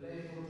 But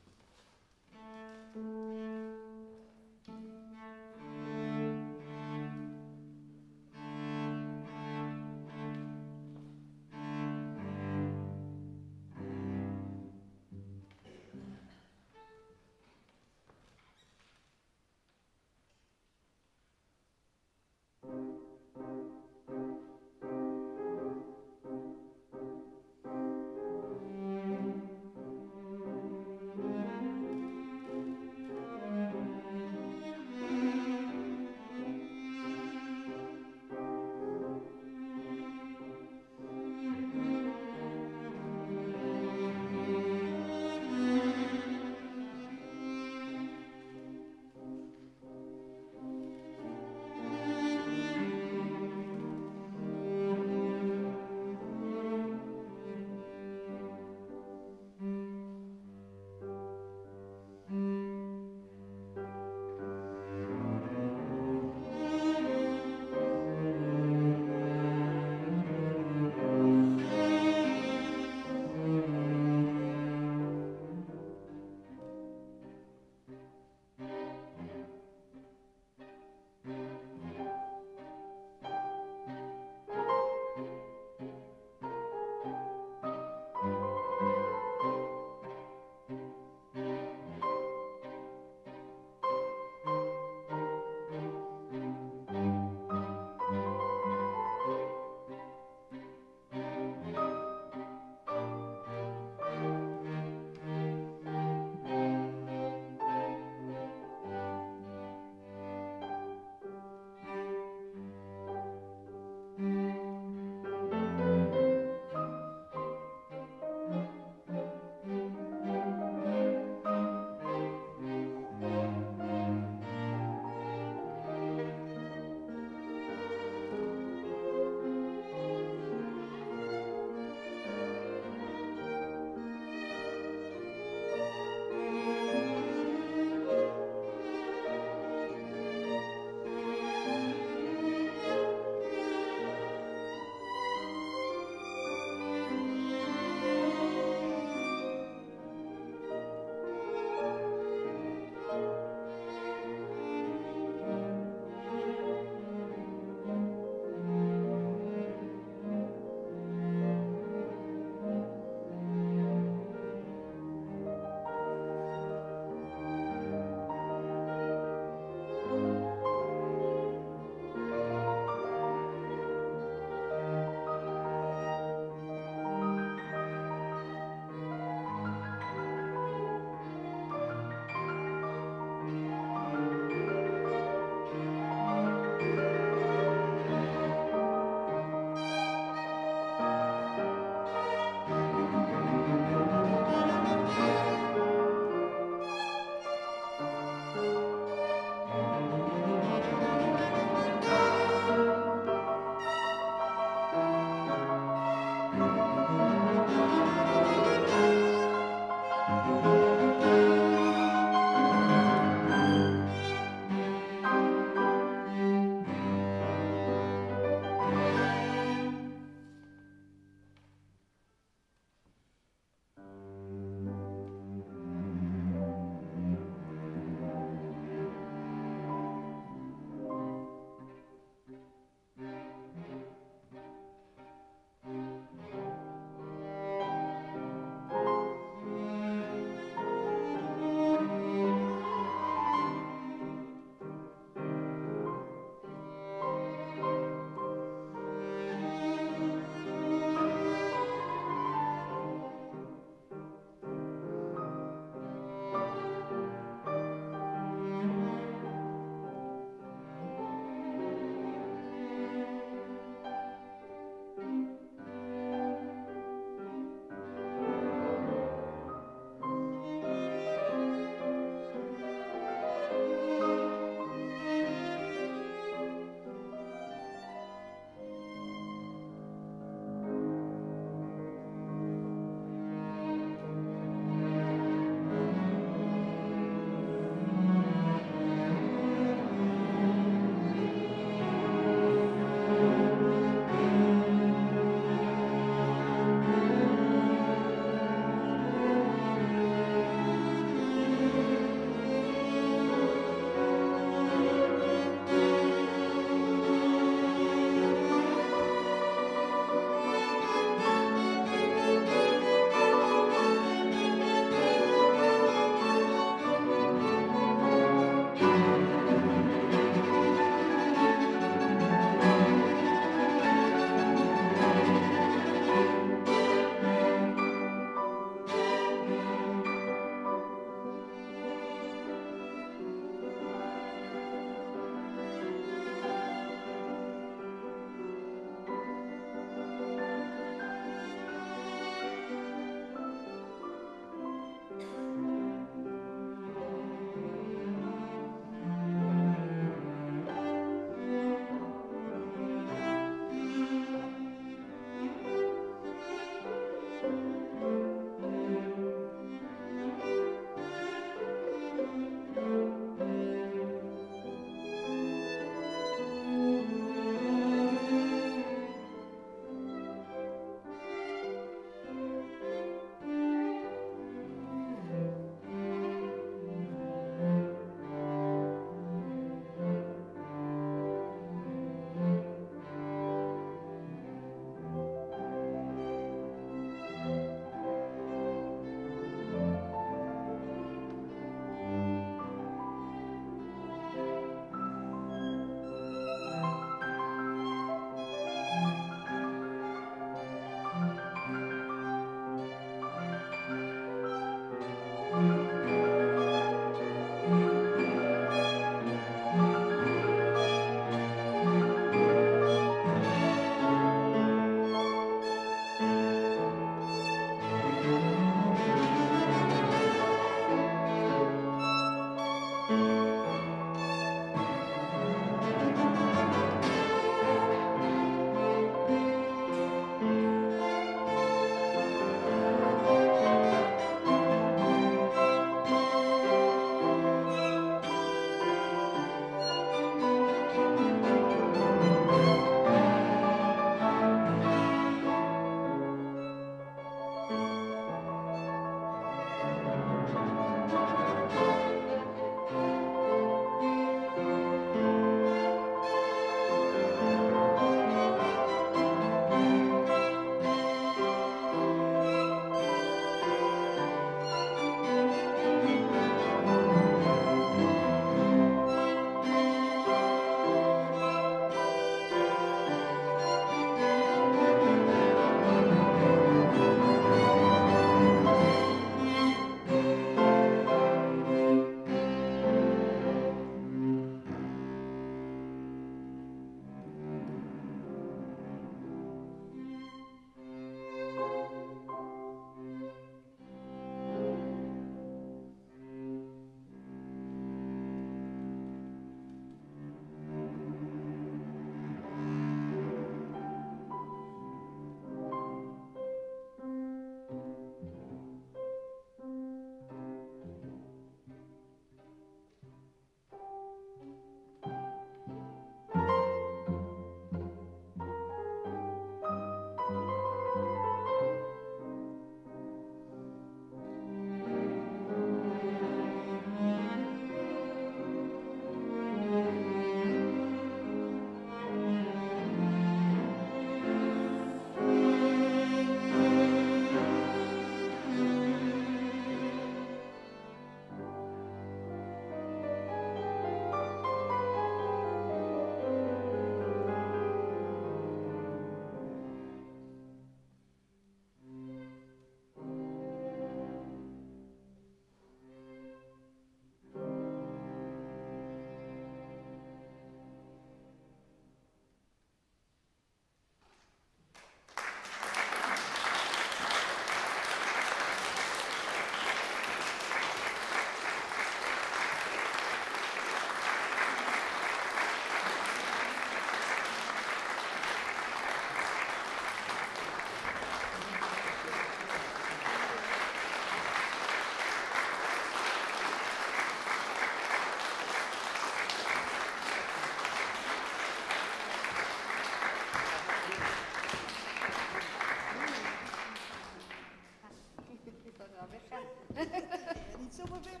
niet zomaar weg.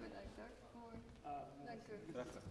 Bedankt, dank voor. Ah, dank u. Prachtig.